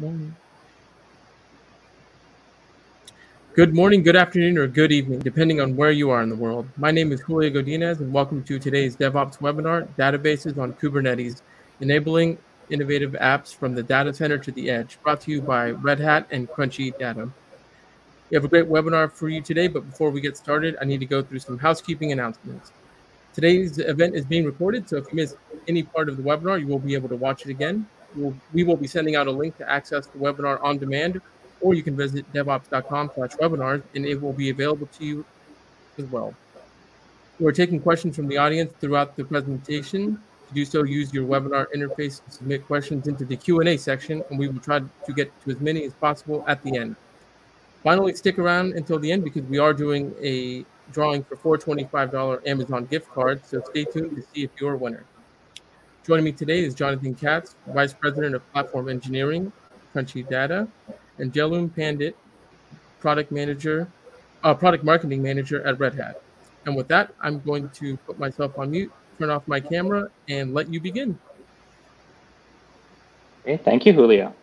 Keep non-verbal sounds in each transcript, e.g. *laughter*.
morning. Good morning, good afternoon, or good evening, depending on where you are in the world. My name is Julio Godinez, and welcome to today's DevOps webinar, Databases on Kubernetes, Enabling Innovative Apps from the Data Center to the Edge, brought to you by Red Hat and Crunchy Data. We have a great webinar for you today, but before we get started, I need to go through some housekeeping announcements. Today's event is being recorded, so if you miss any part of the webinar, you will be able to watch it again. We'll, we will be sending out a link to access the webinar on demand, or you can visit devops.com slash webinars, and it will be available to you as well. We're taking questions from the audience throughout the presentation. To do so, use your webinar interface to submit questions into the Q&A section, and we will try to get to as many as possible at the end. Finally, stick around until the end because we are doing a drawing for four $25 Amazon gift cards, so stay tuned to see if you're a winner. Joining me today is Jonathan Katz, Vice President of Platform Engineering, Crunchy Data, and Jehlum Pandit, Product Manager, uh, Product Marketing Manager at Red Hat. And with that, I'm going to put myself on mute, turn off my camera, and let you begin. Okay, thank you, Julio.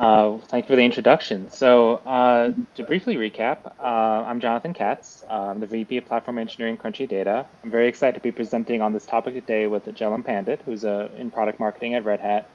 Uh, thank you for the introduction. So uh, to briefly recap, uh, I'm Jonathan Katz. I'm the VP of Platform Engineering Crunchy Data. I'm very excited to be presenting on this topic today with Jehlum Pandit, who's uh, in product marketing at Red Hat.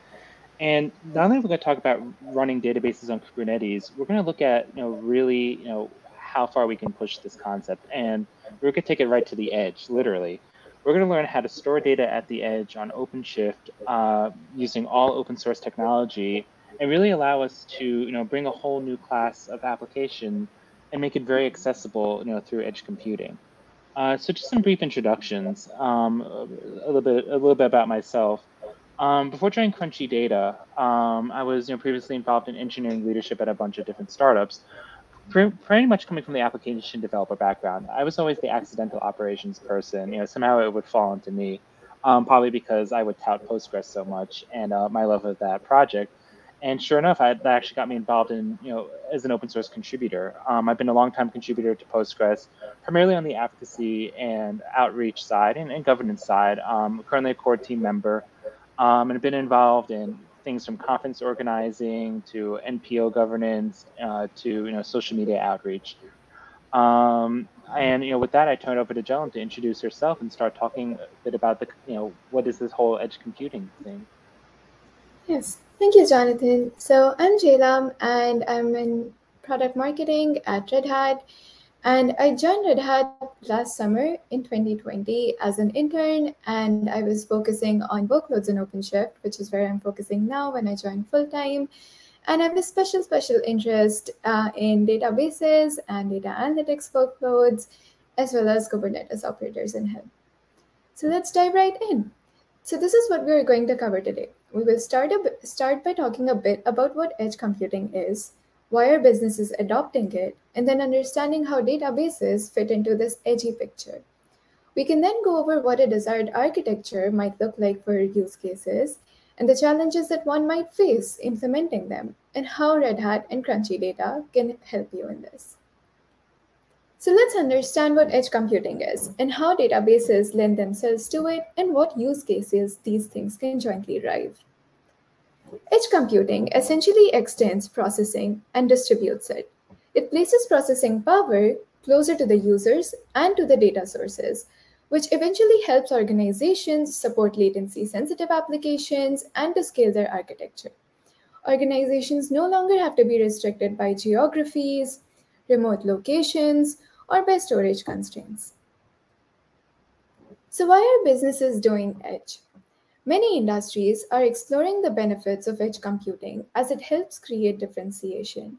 And not only are we going to talk about running databases on Kubernetes, we're going to look at you know really you know how far we can push this concept, and we're going to take it right to the edge, literally. We're going to learn how to store data at the edge on OpenShift uh, using all open source technology and really allow us to you know bring a whole new class of application and make it very accessible you know through edge computing. Uh, so just some brief introductions, um, a little bit a little bit about myself. Um, before joining Crunchy Data, um, I was you know previously involved in engineering leadership at a bunch of different startups. Pretty much coming from the application developer background, I was always the accidental operations person. You know, somehow it would fall into me, um, probably because I would tout Postgres so much and uh, my love of that project and sure enough, I, that actually got me involved in, you know, as an open source contributor. Um, I've been a long-time contributor to Postgres, primarily on the advocacy and outreach side and, and governance side. Um, currently a core team member, um, and have been involved in things from conference organizing to NPO governance uh, to you know social media outreach. Um, and you know, with that, I turn it over to Jehlum to introduce herself and start talking a bit about the, you know, what is this whole edge computing thing. Yes, Thank you, Jonathan. So I'm Jehlum, and I'm in product marketing at Red Hat. And I joined Red Hat last summer in 2020 as an intern, and I was focusing on workloads in OpenShift, which is where I'm focusing now when I joined full time. And I have a special, special interest uh, in databases and data analytics workloads, as well as Kubernetes operators in Helm. So let's dive right in. So this is what we're going to cover today. We will start, a, start by talking a bit about what edge computing is, why are businesses adopting it, and then understanding how databases fit into this edgy picture. We can then go over what a desired architecture might look like for use cases and the challenges that one might face implementing them, and how Red Hat and Crunchy Data can help you in this. So let's understand what edge computing is and how databases lend themselves to it and what use cases these things can jointly drive. Edge computing essentially extends processing and distributes it. It places processing power closer to the users and to the data sources, which eventually helps organizations support latency sensitive applications and to scale their architecture. Organizations no longer have to be restricted by geographies, remote locations, or by storage constraints. So why are businesses doing edge? Many industries are exploring the benefits of edge computing as it helps create differentiation.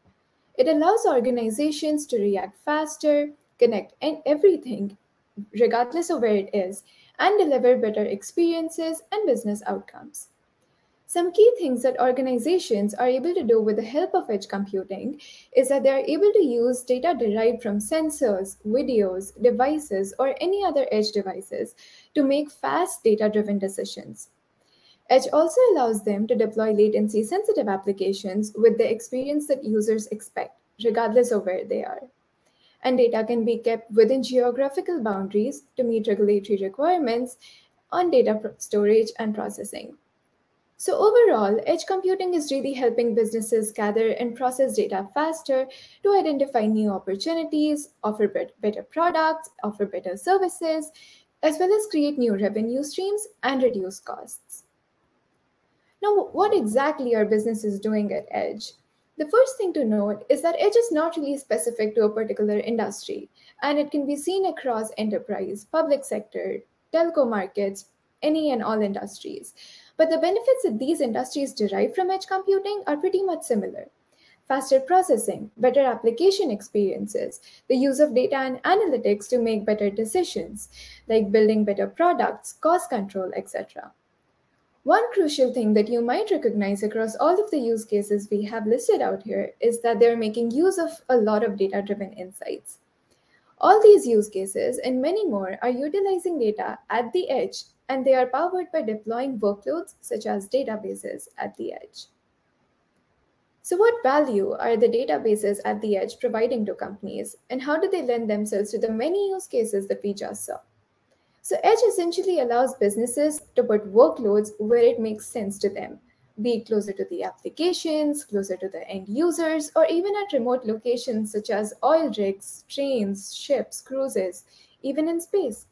It allows organizations to react faster, connect everything, regardless of where it is, and deliver better experiences and business outcomes. Some key things that organizations are able to do with the help of edge computing is that they are able to use data derived from sensors, videos, devices, or any other edge devices to make fast data driven decisions. Edge also allows them to deploy latency sensitive applications with the experience that users expect, regardless of where they are. And data can be kept within geographical boundaries to meet regulatory requirements on data storage and processing. So overall, edge computing is really helping businesses gather and process data faster to identify new opportunities, offer better products, offer better services, as well as create new revenue streams and reduce costs. Now, what exactly are businesses doing at Edge? The first thing to note is that Edge is not really specific to a particular industry, and it can be seen across enterprise, public sector, telco markets, any and all industries. But the benefits that these industries derive from edge computing are pretty much similar. Faster processing, better application experiences, the use of data and analytics to make better decisions, like building better products, cost control, etc. One crucial thing that you might recognize across all of the use cases we have listed out here is that they're making use of a lot of data driven insights. All these use cases and many more are utilizing data at the edge and they are powered by deploying workloads such as databases at the edge. So, what value are the databases at the edge providing to companies, and how do they lend themselves to the many use cases that we just saw? So, Edge essentially allows businesses to put workloads where it makes sense to them, be it closer to the applications, closer to the end users, or even at remote locations such as oil rigs, trains, ships, cruises, even in space.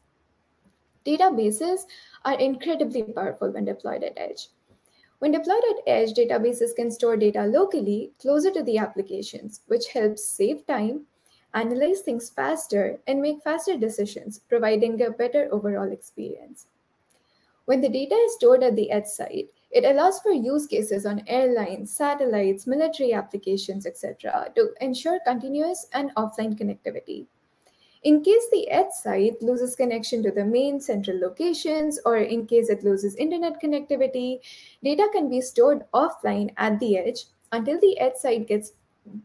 Databases are incredibly powerful when deployed at edge. When deployed at edge, databases can store data locally closer to the applications, which helps save time, analyze things faster, and make faster decisions, providing a better overall experience. When the data is stored at the edge site, it allows for use cases on airlines, satellites, military applications, etc., to ensure continuous and offline connectivity. In case the edge site loses connection to the main central locations, or in case it loses internet connectivity, data can be stored offline at the edge until the edge site gets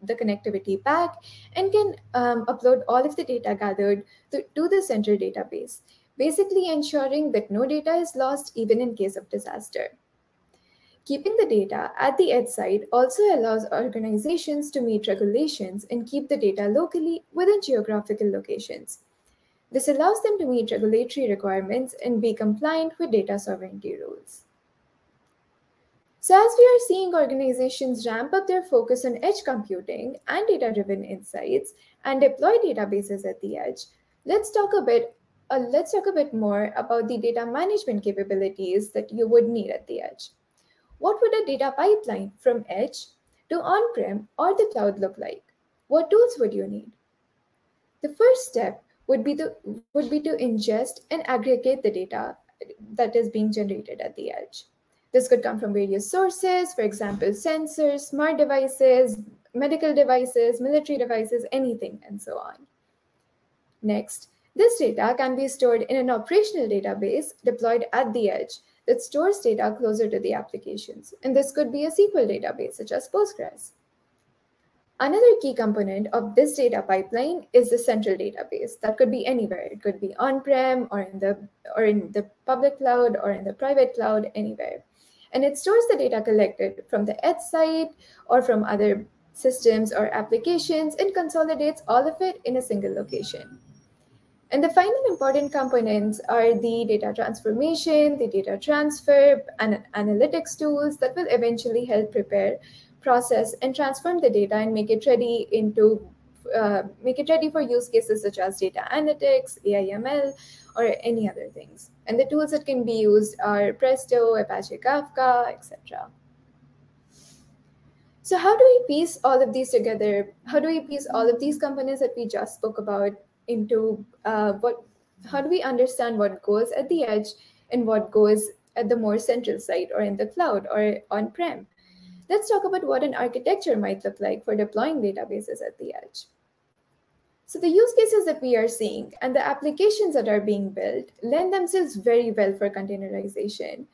the connectivity back and can um, upload all of the data gathered to, to the central database, basically ensuring that no data is lost even in case of disaster. Keeping the data at the edge site also allows organizations to meet regulations and keep the data locally within geographical locations. This allows them to meet regulatory requirements and be compliant with data sovereignty rules. So, as we are seeing organizations ramp up their focus on edge computing and data driven insights and deploy databases at the edge, let's talk a bit. Uh, let's talk a bit more about the data management capabilities that you would need at the edge. What would a data pipeline from edge to on prem or the cloud look like? What tools would you need? The first step would be, to, would be to ingest and aggregate the data that is being generated at the edge. This could come from various sources, for example, sensors, smart devices, medical devices, military devices, anything, and so on. Next, this data can be stored in an operational database deployed at the edge that stores data closer to the applications, and this could be a SQL database such as Postgres. Another key component of this data pipeline is the central database. That could be anywhere. It could be on-prem or in the or in the public cloud or in the private cloud, anywhere. And it stores the data collected from the edge site or from other systems or applications and consolidates all of it in a single location. And the final important components are the data transformation, the data transfer, and analytics tools that will eventually help prepare, process, and transform the data and make it ready into uh, make it ready for use cases such as data analytics, AIML, or any other things. And the tools that can be used are Presto, Apache Kafka, etc. So how do we piece all of these together? How do we piece all of these components that we just spoke about into uh, what how do we understand what goes at the edge and what goes at the more central site or in the cloud or on prem let's talk about what an architecture might look like for deploying databases at the edge. So the use cases that we are seeing and the applications that are being built lend themselves very well for containerization.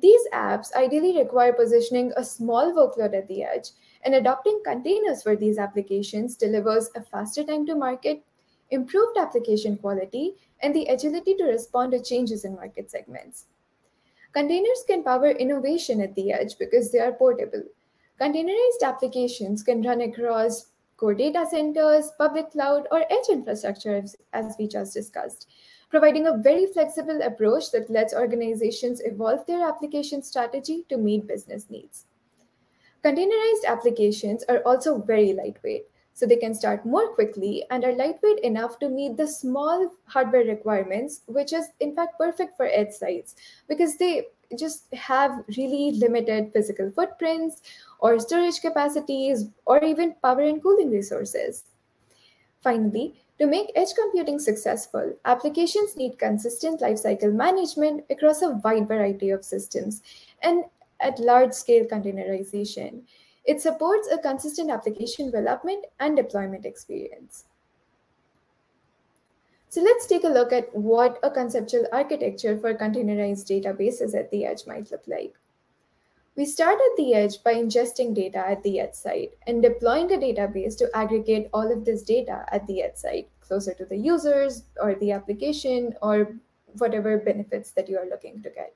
These apps ideally require positioning a small workload at the edge and adopting containers for these applications delivers a faster time to market improved application quality, and the agility to respond to changes in market segments. Containers can power innovation at the edge because they are portable. Containerized applications can run across core data centers, public cloud, or edge infrastructure, as we just discussed, providing a very flexible approach that lets organizations evolve their application strategy to meet business needs. Containerized applications are also very lightweight, so they can start more quickly and are lightweight enough to meet the small hardware requirements, which is in fact perfect for edge sites because they just have really limited physical footprints or storage capacities or even power and cooling resources. Finally, to make edge computing successful, applications need consistent lifecycle management across a wide variety of systems and at large scale containerization. It supports a consistent application development and deployment experience. So let's take a look at what a conceptual architecture for containerized databases at the edge might look like. We start at the edge by ingesting data at the edge site and deploying a database to aggregate all of this data at the edge site, closer to the users or the application or whatever benefits that you are looking to get.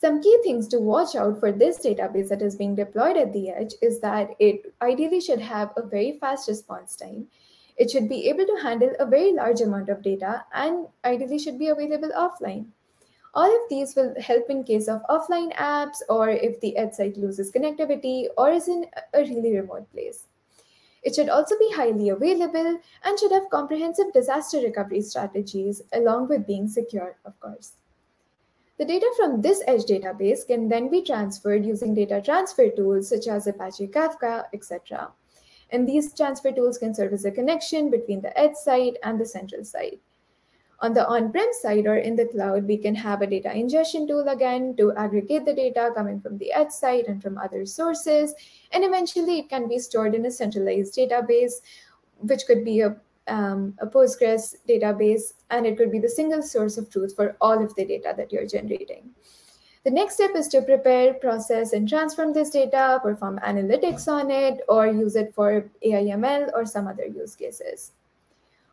Some key things to watch out for this database that is being deployed at the edge is that it ideally should have a very fast response time. It should be able to handle a very large amount of data and ideally should be available offline. All of these will help in case of offline apps or if the edge site loses connectivity or is in a really remote place. It should also be highly available and should have comprehensive disaster recovery strategies along with being secure, of course. The data from this edge database can then be transferred using data transfer tools such as Apache Kafka, etc. And these transfer tools can serve as a connection between the edge site and the central site. On the on-prem side or in the cloud, we can have a data ingestion tool again to aggregate the data coming from the edge site and from other sources. And eventually it can be stored in a centralized database, which could be a um, a Postgres database, and it could be the single source of truth for all of the data that you're generating. The next step is to prepare, process, and transform this data, perform analytics on it, or use it for AIML or some other use cases.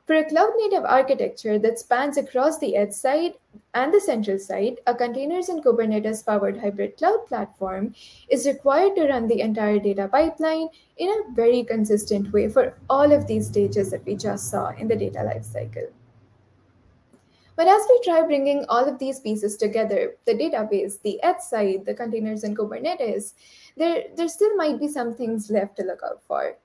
For a cloud native architecture that spans across the edge site and the central site, a containers and Kubernetes powered hybrid cloud platform is required to run the entire data pipeline in a very consistent way for all of these stages that we just saw in the data lifecycle. But as we try bringing all of these pieces together, the database, the edge site, the containers and Kubernetes, there, there still might be some things left to look out for.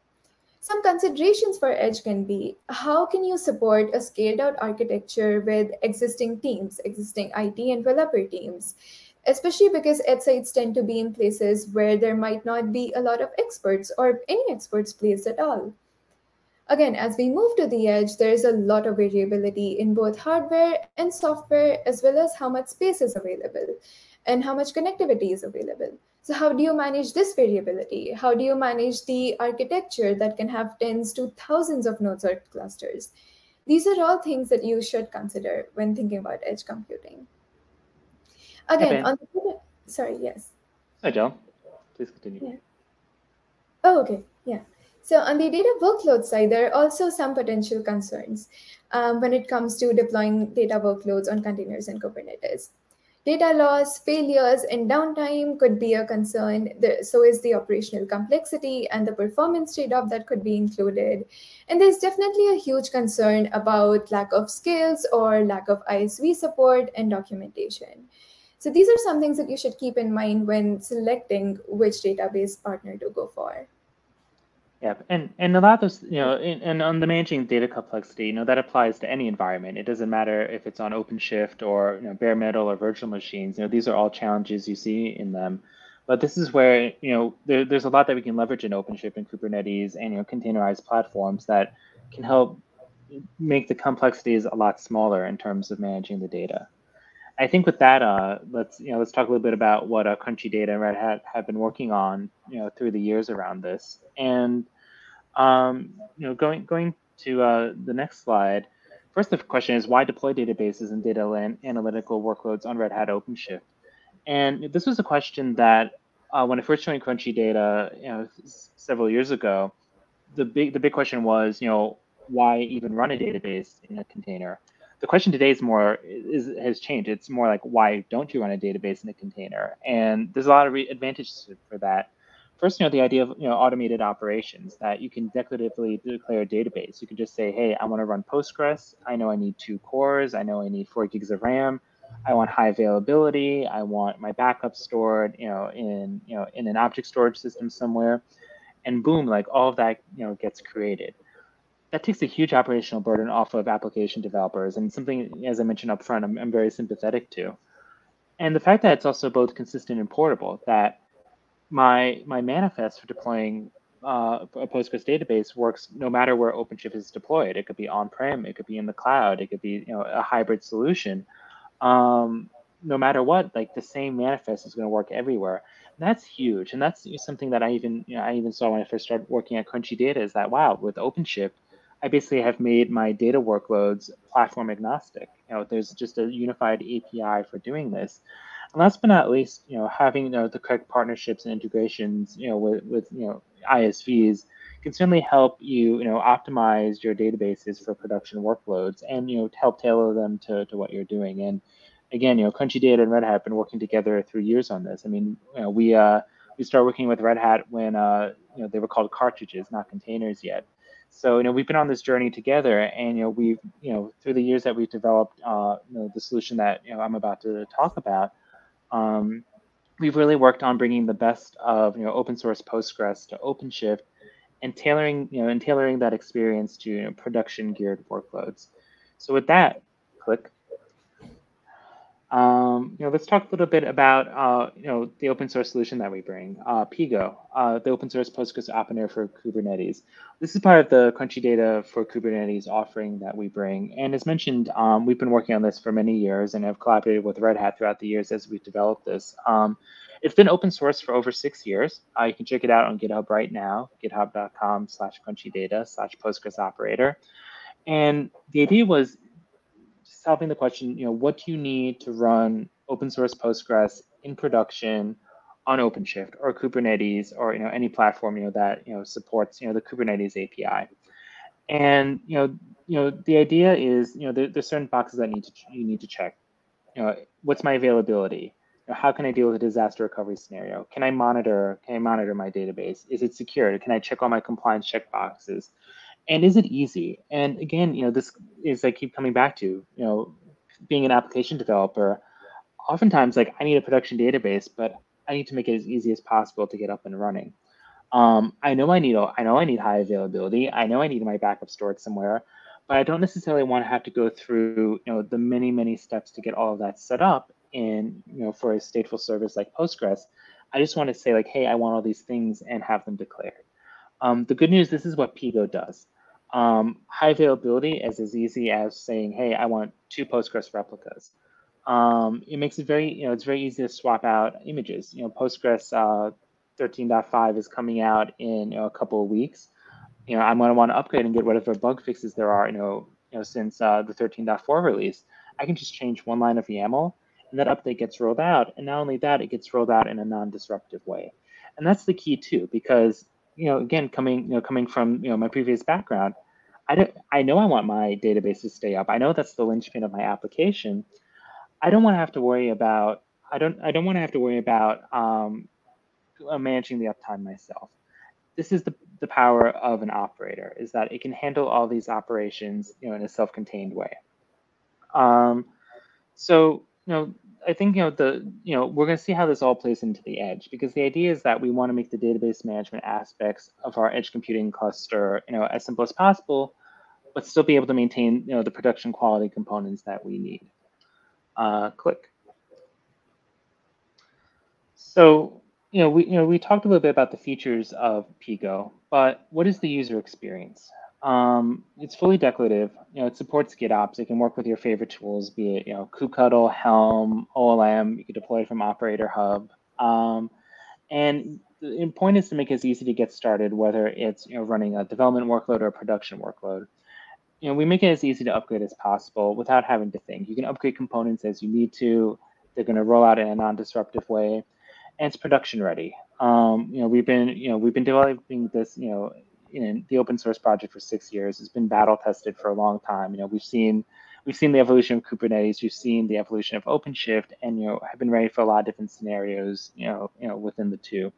Some considerations for Edge can be how can you support a scaled out architecture with existing teams, existing IT and developer teams, especially because edge sites tend to be in places where there might not be a lot of experts or any experts placed at all. Again, as we move to the edge, there is a lot of variability in both hardware and software, as well as how much space is available and how much connectivity is available. So how do you manage this variability? How do you manage the architecture that can have tens to thousands of nodes or clusters? These are all things that you should consider when thinking about edge computing. Again, on the sorry, yes. Hi, John. Please continue. Yeah. Oh, okay. Yeah. So on the data workload side, there are also some potential concerns um, when it comes to deploying data workloads on containers and Kubernetes. Data loss, failures, and downtime could be a concern. so is the operational complexity and the performance trade-off that could be included. And there's definitely a huge concern about lack of skills or lack of ISV support and documentation. So these are some things that you should keep in mind when selecting which database partner to go for. Yeah, and and a lot of those, you know, in, and on the managing data complexity, you know, that applies to any environment. It doesn't matter if it's on OpenShift or you know, bare metal or virtual machines. You know, these are all challenges you see in them. But this is where you know there, there's a lot that we can leverage in OpenShift and Kubernetes and you know containerized platforms that can help make the complexities a lot smaller in terms of managing the data. I think with that, uh, let's you know let's talk a little bit about what uh, Crunchy Data and Red Hat have been working on, you know, through the years around this. And um, you know, going going to uh, the next slide. First, the question is why deploy databases and data analytical workloads on Red Hat OpenShift? And this was a question that uh, when I first joined Crunchy Data, you know, several years ago, the big the big question was, you know, why even run a database in a container? The question today is more is has changed. It's more like why don't you run a database in a container? And there's a lot of advantages for that. first, you know, the idea of you know automated operations that you can declaratively declare a database. You can just say, hey, I want to run Postgres. I know I need two cores. I know I need four gigs of RAM. I want high availability. I want my backup stored, you know, in you know in an object storage system somewhere, and boom, like all of that, you know, gets created. That takes a huge operational burden off of application developers, and something, as I mentioned up front, I'm, I'm very sympathetic to. And the fact that it's also both consistent and portable, that my my manifest for deploying uh, a Postgres database works no matter where OpenShift is deployed. It could be on-prem, it could be in the cloud, it could be you know a hybrid solution. Um, no matter what, like the same manifest is going to work everywhere. That's huge, and that's something that I even you know, I even saw when I first started working at Crunchy Data. Is that wow with OpenShift, I basically have made my data workloads platform agnostic. You know, there's just a unified API for doing this. And last but not least, you know, having you know, the correct partnerships and integrations, you know, with, with you know ISVs can certainly help you, you know, optimize your databases for production workloads and you know help tailor them to, to what you're doing. And again, you know, Crunchy Data and Red Hat have been working together through years on this. I mean, you know, we uh, we started working with Red Hat when uh, you know they were called cartridges, not containers yet. So you know we've been on this journey together, and you know we've you know through the years that we've developed uh, you know the solution that you know I'm about to talk about, um, we've really worked on bringing the best of you know open source Postgres to OpenShift, and tailoring you know and tailoring that experience to you know, production geared workloads. So with that, click. Um, you know, let's talk a little bit about uh, you know the open source solution that we bring, uh, Pigo, uh, the open source Postgres operator for Kubernetes. This is part of the Crunchy Data for Kubernetes offering that we bring. And as mentioned, um, we've been working on this for many years and have collaborated with Red Hat throughout the years as we've developed this. Um, it's been open source for over six years. Uh, you can check it out on GitHub right now, github.com slash crunchydata slash Postgres operator. And the idea was solving the question, you know, what do you need to run open source Postgres in production on OpenShift or Kubernetes or you know any platform you know that you know supports you know the Kubernetes API. And you know, you know, the idea is you know there, there's certain boxes that need to you need to check. You know, what's my availability? You know, how can I deal with a disaster recovery scenario? Can I monitor? Can I monitor my database? Is it secure? Can I check all my compliance checkboxes? And is it easy? And again, you know, this is I keep coming back to, you know, being an application developer, oftentimes like I need a production database, but I need to make it as easy as possible to get up and running. Um, I know I need I know I need high availability. I know I need my backup stored somewhere, but I don't necessarily want to have to go through you know the many many steps to get all of that set up in you know for a stateful service like Postgres. I just want to say like, hey, I want all these things and have them declared. Um, the good news, this is what Pigo does. Um, high availability is as easy as saying, hey, I want two Postgres replicas. Um, it makes it very, you know, it's very easy to swap out images. You know, Postgres uh, 13.5 is coming out in you know, a couple of weeks. You know, I'm going to want to upgrade and get whatever bug fixes there are, you know, you know, since uh, the 13.4 release. I can just change one line of YAML and that update gets rolled out. And not only that, it gets rolled out in a non-disruptive way. And that's the key too, because you know, again, coming, you know, coming from, you know, my previous background, I don't, I know I want my database to stay up. I know that's the linchpin of my application. I don't want to have to worry about, I don't, I don't want to have to worry about um, uh, managing the uptime myself. This is the, the power of an operator is that it can handle all these operations, you know, in a self-contained way. Um, so, you know, I think you know the you know we're going to see how this all plays into the edge because the idea is that we want to make the database management aspects of our edge computing cluster you know as simple as possible, but still be able to maintain you know the production quality components that we need. Uh, click. So you know we you know we talked a little bit about the features of Pigo, but what is the user experience? Um, it's fully declarative. You know, it supports GitOps. It can work with your favorite tools, be it you know kubectl, Helm, OLM. You can deploy it from Operator Hub. Um, and the point is to make it as easy to get started, whether it's you know running a development workload or a production workload. You know, we make it as easy to upgrade as possible without having to think. You can upgrade components as you need to. They're going to roll out in a non-disruptive way, and it's production ready. Um, you know, we've been you know we've been developing this you know in the open source project for six years. It's been battle tested for a long time. You know, we've seen we've seen the evolution of Kubernetes, we've seen the evolution of OpenShift, and you know have been ready for a lot of different scenarios. You know, you know within the two.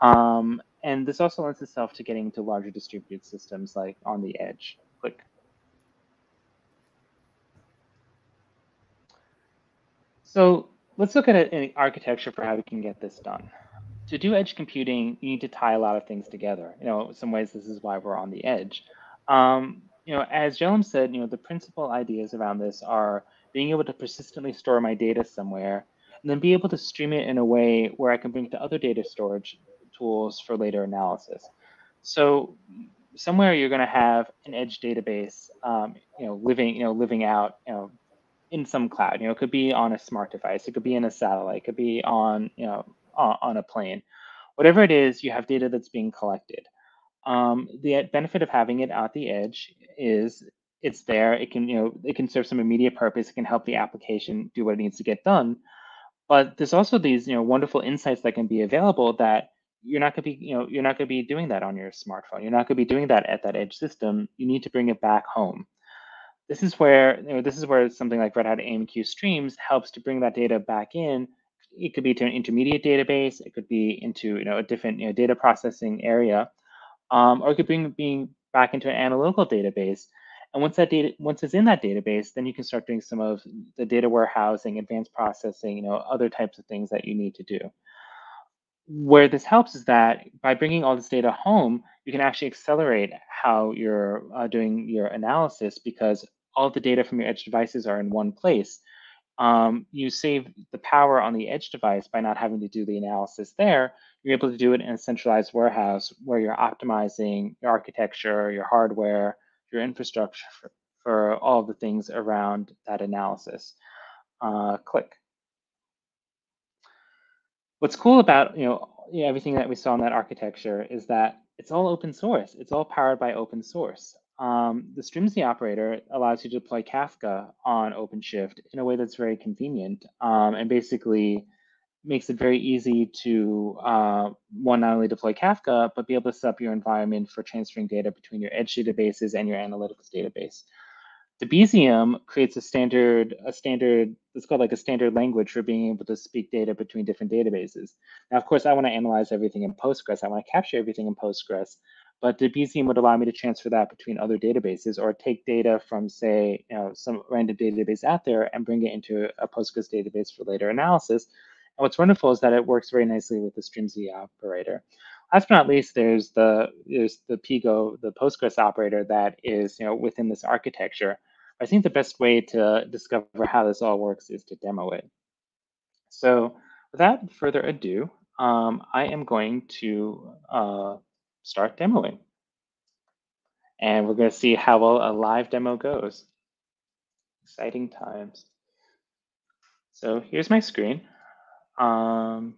Um, and this also lends itself to getting into larger distributed systems like on the edge. Click. So let's look at an architecture for how we can get this done. To do edge computing, you need to tie a lot of things together. You know, in some ways, this is why we're on the edge. Um, you know, as Jehlum said, you know, the principal ideas around this are being able to persistently store my data somewhere and then be able to stream it in a way where I can bring to other data storage tools for later analysis. So somewhere you're going to have an edge database, um, you know, living, you know, living out, you know, in some cloud. You know, it could be on a smart device, it could be in a satellite, it could be on, you know, on, on a plane. Whatever it is, you have data that's being collected. Um, the benefit of having it at the edge is it's there. It can, you know, it can serve some immediate purpose. It can help the application do what it needs to get done. But there's also these, you know, wonderful insights that can be available that you're not going to be, you know, you're not going to be doing that on your smartphone. You're not going to be doing that at that edge system. You need to bring it back home this is where you know this is where something like Red Hat AMQ Streams helps to bring that data back in. It could be to an intermediate database. It could be into you know a different you know, data processing area, um, or it could bring being back into an analytical database. And once that data once it's in that database, then you can start doing some of the data warehousing, advanced processing, you know, other types of things that you need to do. Where this helps is that by bringing all this data home, you can actually accelerate how you're uh, doing your analysis because all the data from your edge devices are in one place. Um, you save the power on the edge device by not having to do the analysis there. You're able to do it in a centralized warehouse where you're optimizing your architecture, your hardware, your infrastructure for, for all the things around that analysis. Uh, click. What's cool about you know everything that we saw in that architecture is that it's all open source. It's all powered by open source. Um, the Strimzi operator allows you to deploy Kafka on OpenShift in a way that's very convenient um, and basically makes it very easy to uh, one not only deploy Kafka but be able to set up your environment for transferring data between your edge databases and your analytics database. The Debezium creates a standard, a standard, it's called like a standard language for being able to speak data between different databases. Now, of course, I want to analyze everything in Postgres. I want to capture everything in Postgres, but the Debezium would allow me to transfer that between other databases or take data from, say, you know, some random database out there and bring it into a Postgres database for later analysis. And what's wonderful is that it works very nicely with the Strimzi operator. Last but not least, there's the there's the Pigo, the Postgres operator that is you know within this architecture. I think the best way to discover how this all works is to demo it. So without further ado, um, I am going to uh, start demoing. And we're going to see how well a live demo goes. Exciting times. So here's my screen. Um,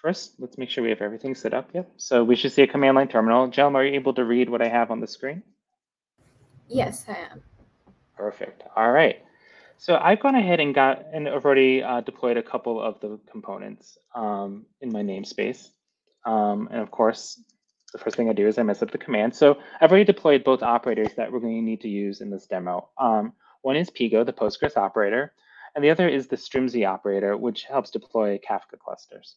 First, let's make sure we have everything set up. Yep. So we should see a command line terminal. Jehlum, are you able to read what I have on the screen? Yes, I am. Perfect. All right. So I've gone ahead and got and I've already uh, deployed a couple of the components um, in my namespace. Um, and of course, the first thing I do is I mess up the command. So I've already deployed both operators that we're going to need to use in this demo. Um, one is Pigo, the Postgres operator, and the other is the Strimzi operator, which helps deploy Kafka clusters.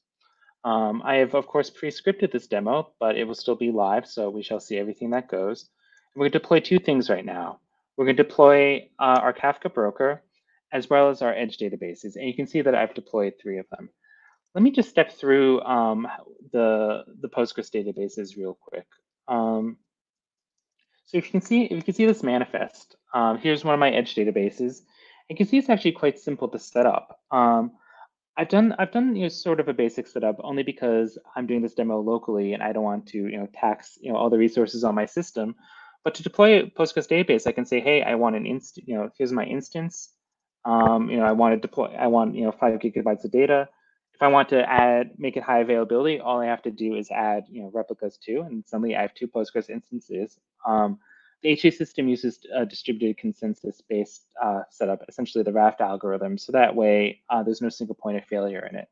Um, I have, of course, pre-scripted this demo, but it will still be live, so we shall see everything that goes. And we're going to deploy two things right now. We're going to deploy uh, our Kafka broker, as well as our edge databases. And you can see that I've deployed three of them. Let me just step through um, the, the Postgres databases real quick. Um, so if you can see, if you can see this manifest, um, here's one of my edge databases. You can see it's actually quite simple to set up. Um, I've done I've done you know sort of a basic setup only because I'm doing this demo locally and I don't want to you know tax you know all the resources on my system. But to deploy a Postgres database, I can say, hey, I want an instance. You know, here's my instance. Um, you know, I want to deploy. I want you know five gigabytes of data. If I want to add make it high availability, all I have to do is add you know replicas too, and suddenly I have two Postgres instances. Um, the HA system uses a distributed consensus-based uh, setup, essentially the Raft algorithm. So that way, uh, there's no single point of failure in it.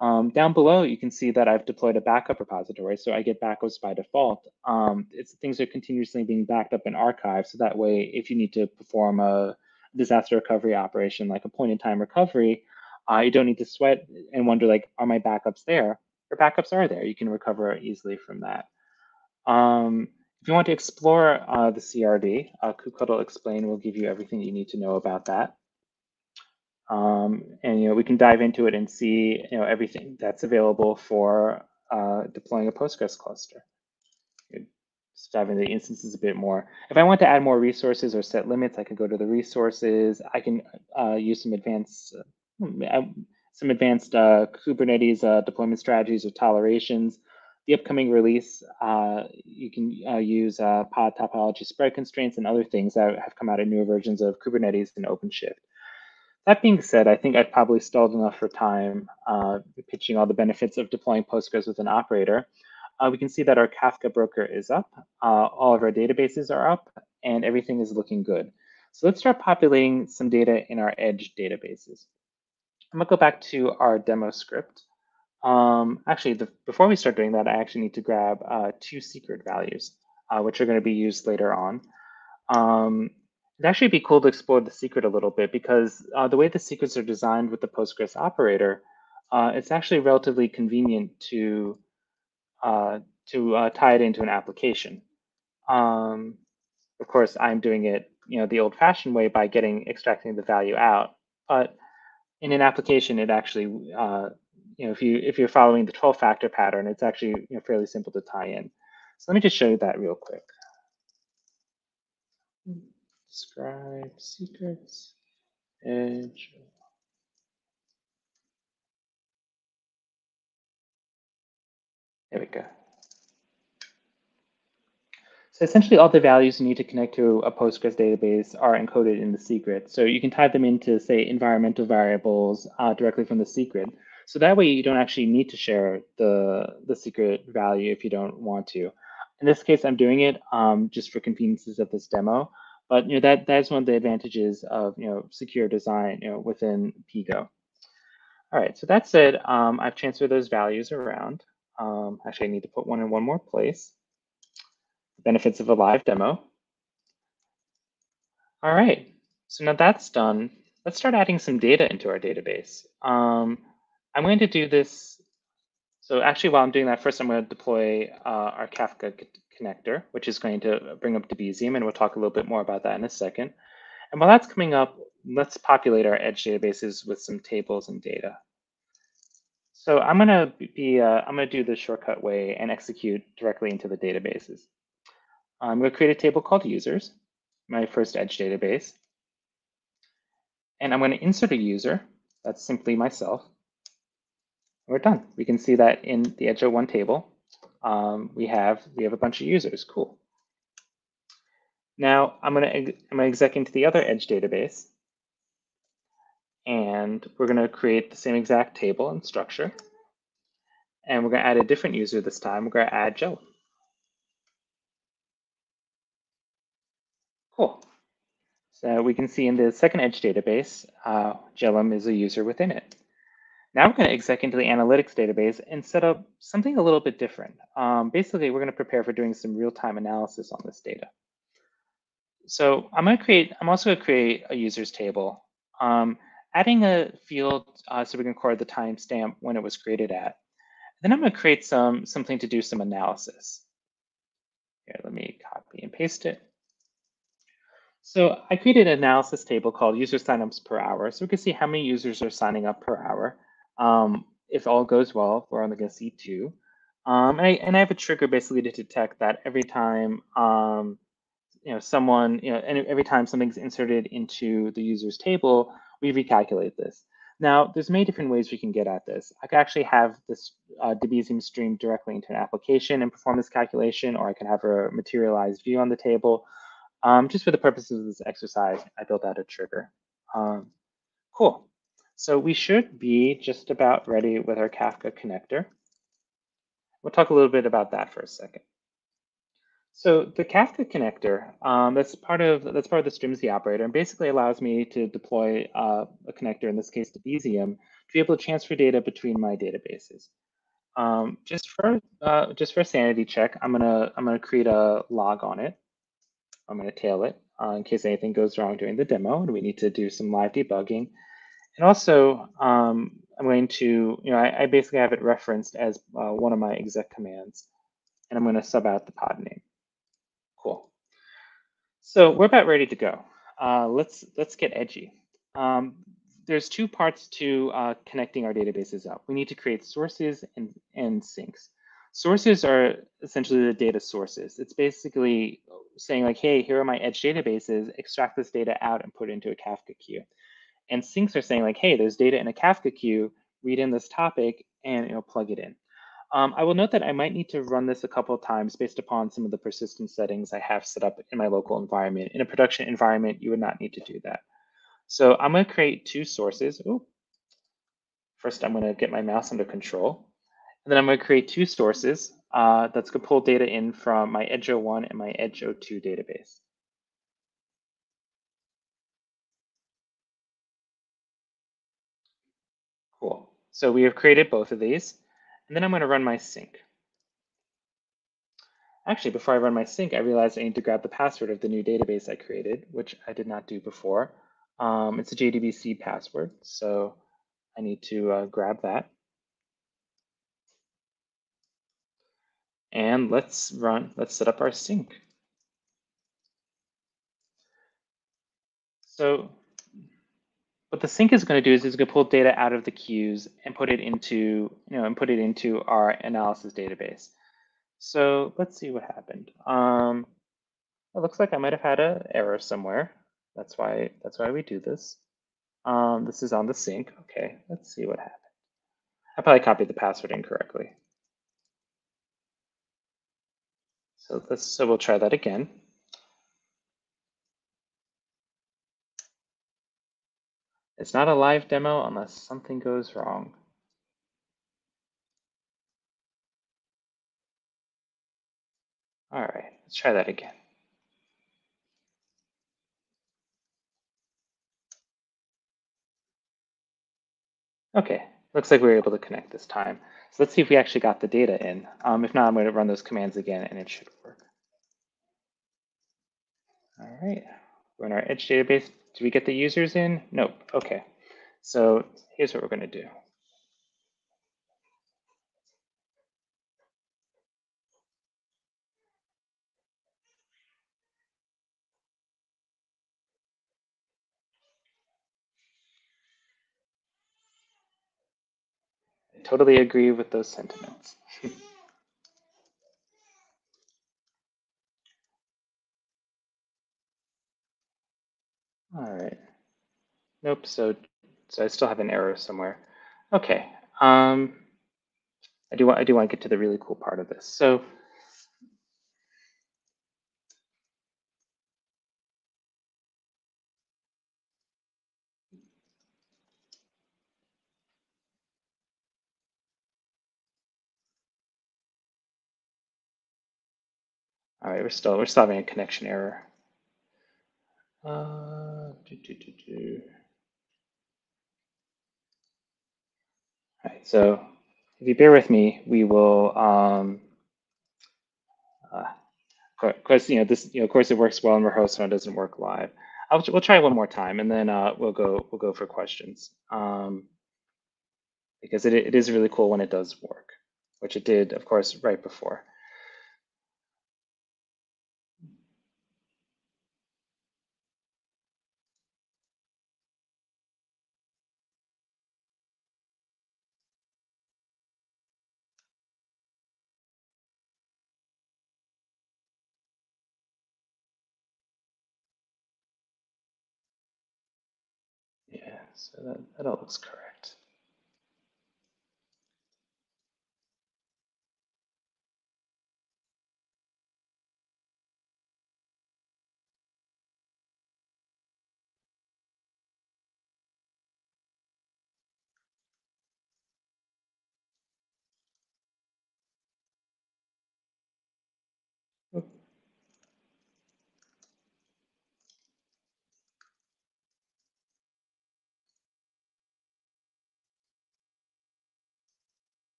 Um, down below, you can see that I've deployed a backup repository, so I get backups by default. Um, things are continuously being backed up in archive, so that way, if you need to perform a disaster recovery operation like a point-in-time recovery, you don't need to sweat and wonder like, are my backups there? your backups are there. You can recover easily from that. Um, if you want to explore uh, the CRD, uh, kubectl explain will give you everything you need to know about that. Um, and you know we can dive into it and see you know everything that's available for uh, deploying a Postgres cluster. Just dive into the instances a bit more. If I want to add more resources or set limits, I can go to the resources. I can uh, use some advanced some advanced uh, Kubernetes uh, deployment strategies or tolerations. The upcoming release, uh, you can uh, use uh, pod topology spread constraints and other things that have come out in newer versions of Kubernetes and OpenShift. That being said, I think I've probably stalled enough for time pitching all the benefits of deploying Postgres with an operator. we can see that our Kafka broker is up, all of our databases are up, and everything is looking good. So let's start populating some data in our edge databases. I'm gonna go back to our demo script. Um, actually, the, before we start doing that, I actually need to grab uh, two secret values, uh, which are going to be used later on. Um, it'd actually be cool to explore the secret a little bit because uh, the way the secrets are designed with the Postgres operator, uh, it's actually relatively convenient to uh, to uh, tie it into an application. Um, of course, I'm doing it, you know, the old-fashioned way by getting extracting the value out, but in an application, it actually, uh, you know, if you if you're following the 12 factor pattern, it's actually you know, fairly simple to tie in. So let me just show you that real quick. Describe secrets, edge. There we go. So essentially all the values you need to connect to a Postgres database are encoded in the secret. So you can type them into, say, environmental variables uh, directly from the secret. So that way you don't actually need to share the, the secret value if you don't want to. In this case, I'm doing it um, just for conveniences of this demo. But you know that that's one of the advantages of you know secure design you know within Pigo. All right, so that said, um, I've transferred those values around. Um, actually, I need to put one in one more place benefits of a live demo. All right, so now that's done. Let's start adding some data into our database. Um, I'm going to do this. So actually, while I'm doing that, first I'm going to deploy uh, our Kafka connector, which is going to bring up Debezium, and we'll talk a little bit more about that in a second. And while that's coming up, let's populate our edge databases with some tables and data. So I'm going to be, uh, I'm going to do the shortcut way and execute directly into the databases. I'm going to create a table called users, my first Edge database. And I'm going to insert a user. That's simply myself. We're done. We can see that in the Edge 01 table, um, we have we have a bunch of users. Cool. Now I'm going to I'm going to exec into the other Edge database, and we're going to create the same exact table and structure. And we're going to add a different user this time. We're going to add Joe. Cool. So we can see in the second edge database, uh, Jehlum is a user within it. Now we're going to exec into the analytics database and set up something a little bit different. Um, basically, we're going to prepare for doing some real-time analysis on this data. So I'm going to create, I'm also going to create a users table, um, adding a field uh, so we can record the timestamp when it was created at. Then I'm going to create some something to do some analysis. Here, let me copy and paste it. So I created an analysis table called user signups per hour. So we can see how many users are signing up per hour. Um, if all goes well, we're only going to see two. Um, and, I, and I have a trigger basically to detect that every time um, you know someone you know every time something's inserted into the user's table, we recalculate this. Now, there's many different ways we can get at this. I could actually have this uh, Debezium stream directly into an application and perform this calculation, or I can have a materialized view on the table. Um, just for the purposes of this exercise, I built out a trigger. Um, cool. So we should be just about ready with our Kafka connector. We'll talk a little bit about that for a second. So the Kafka connector, um, that's part of that's part of the Strimzi operator, and basically allows me to deploy uh, a connector, in this case Debezium, to be able to transfer data between my databases. Um, just for uh, just for sanity check, I'm gonna I'm gonna create a log on it. I'm going to tail it uh, in case anything goes wrong during the demo and we need to do some live debugging. And also, um, I'm going to, you know, I, I basically have it referenced as uh, one of my exec commands, and I'm going to sub out the pod name. Cool. So we're about ready to go. Uh, let's let's get edgy. Um, there's two parts to uh, connecting our databases up. We need to create sources and, and sinks. Sources are essentially the data sources. It's basically saying like, hey, here are my edge databases, extract this data out and put it into a Kafka queue. And sinks are saying like, hey, there's data in a Kafka queue, read in this topic and you know, plug it in. Um, I will note that I might need to run this a couple of times based upon some of the persistence settings I have set up in my local environment. In a production environment, you would not need to do that. So I'm going to create two sources. Ooh. First, I'm going to get my mouse under control. And then I'm going to create two sources uh, that's going to pull data in from my Edge 01 and my Edge 02 database. Cool. So we have created both of these. And then I'm going to run my sync. Actually, before I run my sync, I realized I need to grab the password of the new database I created, which I did not do before. Um, it's a JDBC password, so I need to uh, grab that. And let's run, let's set up our sync. So what the sync is going to do is it's going to pull data out of the queues and put it into, you know, and put it into our analysis database. So let's see what happened. Um, it looks like I might have had an error somewhere. That's why that's why we do this. Um, this is on the sync. Okay, let's see what happened. I probably copied the password incorrectly. So let's so we'll try that again. It's not a live demo unless something goes wrong. All right, let's try that again. Okay, looks like we were able to connect this time. So let's see if we actually got the data in. Um, if not, I'm going to run those commands again and it should. All right, we're in our Edge database. Do we get the users in? Nope. Okay, so here's what we're going to do. totally agree with those sentiments. *laughs* All right. Nope. So, so I still have an error somewhere. Okay. Um, I do want I do want to get to the really cool part of this. So. All right, we're still we're still having a connection error. Uh, do, do, do, All right, so if you bear with me, we will. Um, uh, of course, you know this. You know, of course, it works well in rehearsal and it doesn't work live. I'll, we'll try one more time, and then uh, we'll go we'll go for questions. Um, because it, it is really cool when it does work, which it did, of course, right before. Yeah, so that, that all looks correct.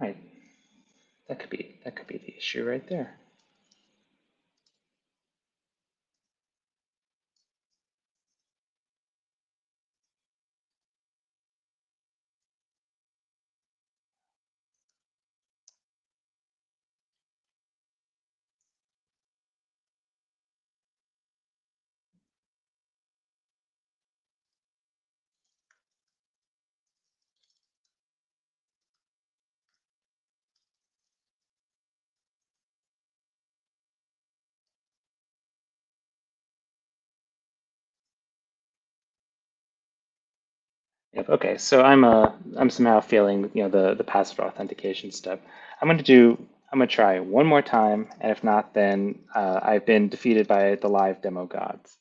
Right. That could be that could be the issue right there. Yep. Okay. So I'm uh I'm somehow failing you know the the password authentication step. I'm going to do I'm going to try one more time, and if not, then uh, I've been defeated by the live demo gods.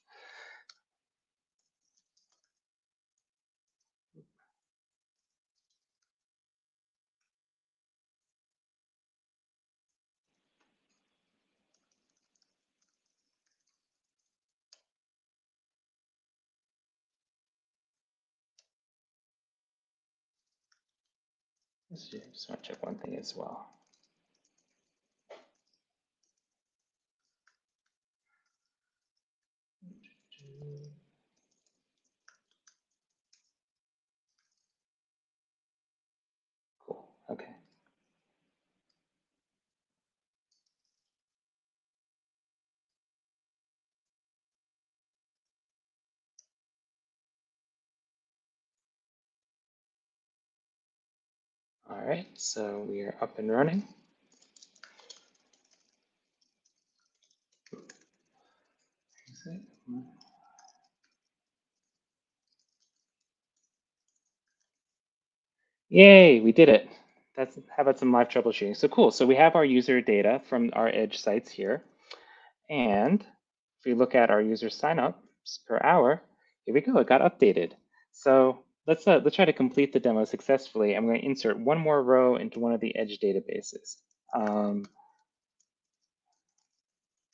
Just want to check one thing as well. Cool. Okay. All right, so we are up and running. Yay, we did it. That's how about some live troubleshooting? So cool. So we have our user data from our edge sites here. And if we look at our user signups per hour, here we go, it got updated. So let's uh, let's try to complete the demo successfully. I'm going to insert one more row into one of the edge databases. Um,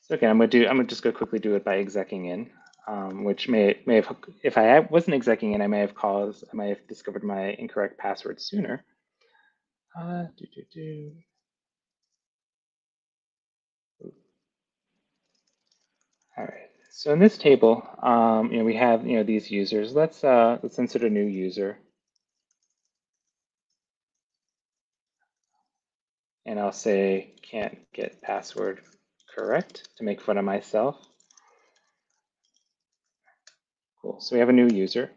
so again, I'm going to do I'm going to just go quickly do it by execing in, um, which may may have if I wasn't execing in, I may have caused I may have discovered my incorrect password sooner. Uh, do, do, do. All right. So in this table, um, you know, we have you know these users. Let's uh, let's insert a new user, and I'll say can't get password correct to make fun of myself. Cool. So we have a new user.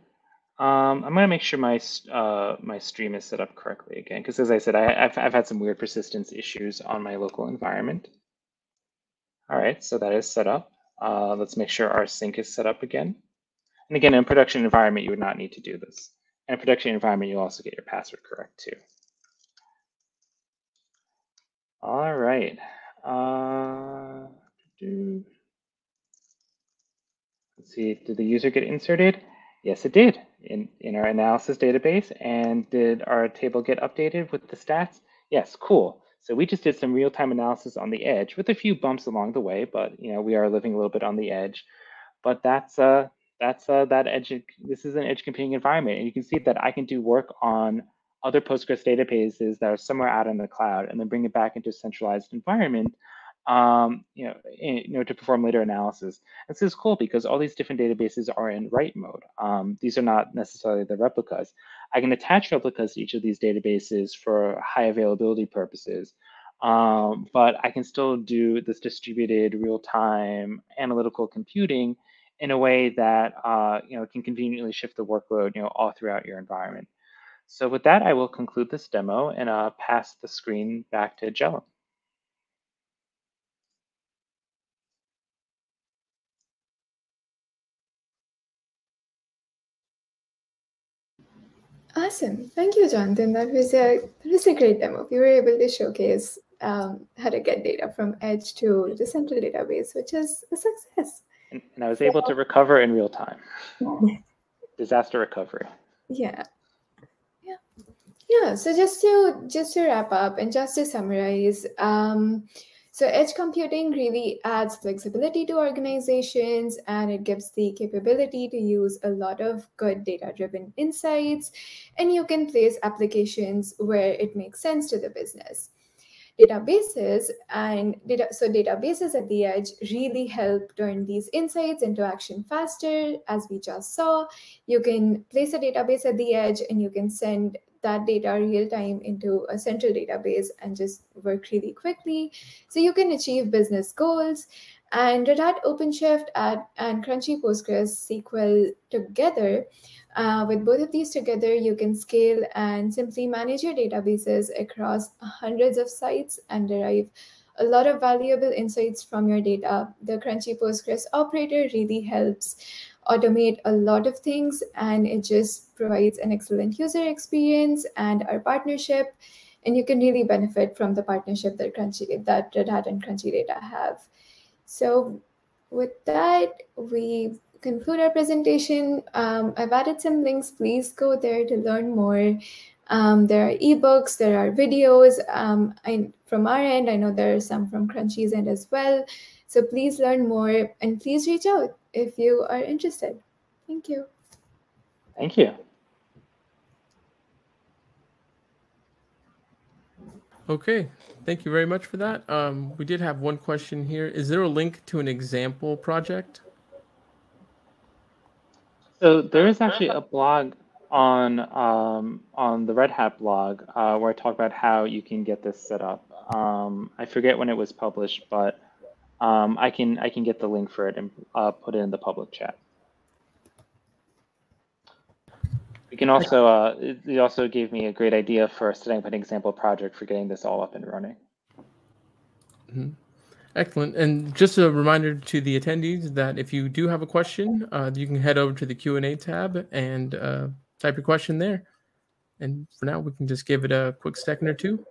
Um, I'm going to make sure my uh, my stream is set up correctly again, because as I said, I, have I've had some weird persistence issues on my local environment. All right, so that is set up. Uh, let's make sure our sync is set up again. And again, in production environment, you would not need to do this. In production environment, you'll also get your password correct too. All right. Uh, let's see, did the user get inserted? Yes, it did in, in our analysis database. And did our table get updated with the stats? Yes, cool. So we just did some real-time analysis on the edge with a few bumps along the way, but you know we are living a little bit on the edge. But that's uh that's uh, that edge. This is an edge computing environment, and you can see that I can do work on other Postgres databases that are somewhere out in the cloud, and then bring it back into a centralized environment um, you know, in, you know, to perform later analysis. And this is cool because all these different databases are in write mode. Um, these are not necessarily the replicas. I can attach replicas to each of these databases for high availability purposes, um, but I can still do this distributed real-time analytical computing in a way that uh, you know can conveniently shift the workload, you know, all throughout your environment. So with that, I will conclude this demo and uh, pass the screen back to Jehlum. Awesome. Thank you, Jonathan. That was a that was a great demo. We were able to showcase um, how to get data from edge to the central database, which is a success. And, and I was able to recover in real time. Disaster recovery. Yeah. Yeah. Yeah. So just to just to wrap up and just to summarize, um, So edge computing really adds flexibility to organizations and it gives the capability to use a lot of good data-driven insights and you can place applications where it makes sense to the business. Databases and data, so databases at the edge really help turn these insights into action faster. As we just saw, you can place a database at the edge and you can send that data real time into a central database and just work really quickly. So you can achieve business goals. And Red Hat OpenShift and Crunchy Postgres SQL together, uh, with both of these together, you can scale and simply manage your databases across hundreds of sites and derive a lot of valuable insights from your data. The Crunchy Postgres operator really helps automate a lot of things and it just provides an excellent user experience and our partnership. And you can really benefit from the partnership that crunchy that red hat and crunchy data have. So with that we conclude our presentation. Um, i've added some links. Please go there to learn more. Um, there are ebooks there are videos um, I, from our end i know there are some from crunchy's end as well. So please learn more and please reach out if you are interested. Thank you. Thank you. Okay, thank you very much for that. Um, we did have one question here. Is there a link to an example project? So there is actually a blog on um, on the Red Hat blog uh, where I talk about how you can get this set up. Um, I forget when it was published, but um, I can I can get the link for it and uh, put it in the public chat. We can also uh, it also gave me a great idea for setting up an example project for getting this all up and running. Mm -hmm. Excellent. And just a reminder to the attendees that if you do have a question, uh, you can head over to the Q&A tab and uh, type your question there. And for now, we can just give it a quick second or two.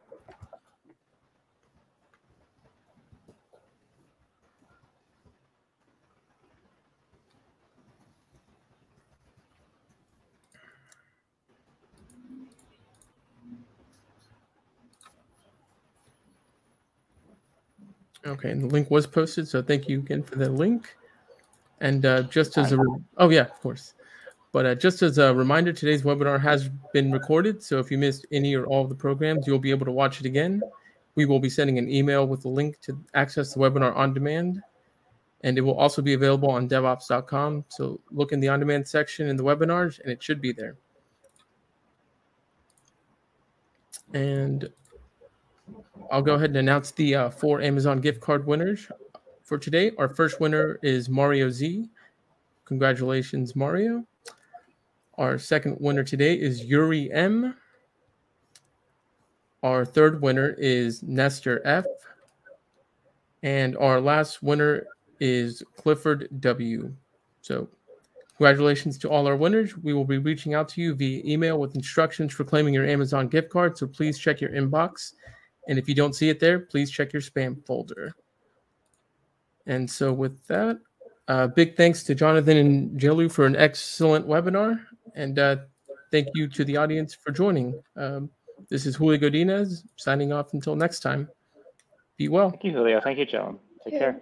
Okay, and the link was posted, so thank you again for the link. And uh, just as a oh yeah, of course. But uh, just as a reminder, today's webinar has been recorded, so if you missed any or all of the programs, you'll be able to watch it again. We will be sending an email with a link to access the webinar on demand, and it will also be available on DevOps.com. So look in the on-demand section in the webinars, and it should be there. And I'll go ahead and announce the uh, four Amazon gift card winners for today. Our first winner is Mario Z. Congratulations, Mario. Our second winner today is Yuri M. Our third winner is Nestor F. And our last winner is Clifford W. So, congratulations to all our winners. We will be reaching out to you via email with instructions for claiming your Amazon gift card. So, please check your inbox and if you don't see it there, please check your spam folder. And so with that, uh, big thanks to Jonathan and Jehlum for an excellent webinar. And uh, thank you to the audience for joining. Um, this is Julio Godinez signing off until next time. Be well. Thank you, Julio. Thank you, Jehlum. Take yeah. care.